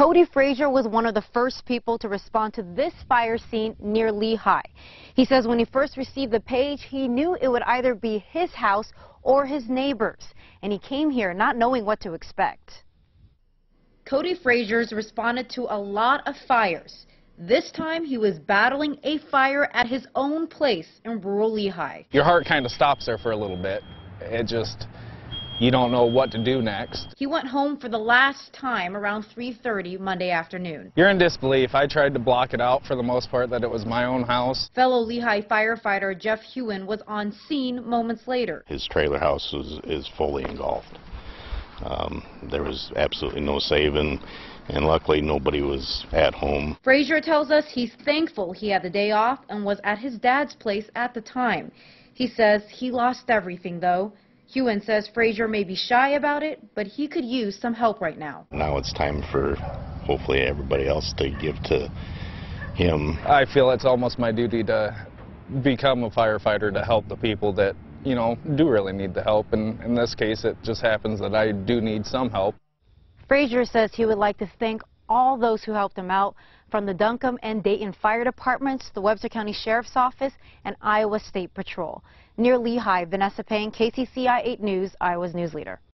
Cody Frazier was one of the first people to respond to this fire scene near Lehigh. He says when he first received the page, he knew it would either be his house or his neighbor's, and he came here not knowing what to expect. Cody Frazier's responded to a lot of fires. This time he was battling a fire at his own place in rural Lehigh. Your heart kind of stops there for a little bit. It just, you don't know what to do next. He went home for the last time around 3.30 Monday afternoon. You're in disbelief. I tried to block it out for the most part that it was my own house. Fellow Lehigh firefighter Jeff Hewen was on scene moments later. His trailer house is, is fully engulfed. Um, there was absolutely no saving, and luckily nobody was at home. Frazier tells us he's thankful he had the day off and was at his dad's place at the time. He says he lost everything, though. Hewen says Frazier may be shy about it, but he could use some help right now. Now it's time for hopefully everybody else to give to him. I feel it's almost my duty to become a firefighter to help the people that you know, do really need the help. And in this case, it just happens that I do need some help. Frazier says he would like to thank all those who helped him out, from the Duncombe and Dayton Fire Departments, the Webster County Sheriff's Office, and Iowa State Patrol. Near Lehigh, Vanessa Payne, KCCI 8 News, Iowa's news leader.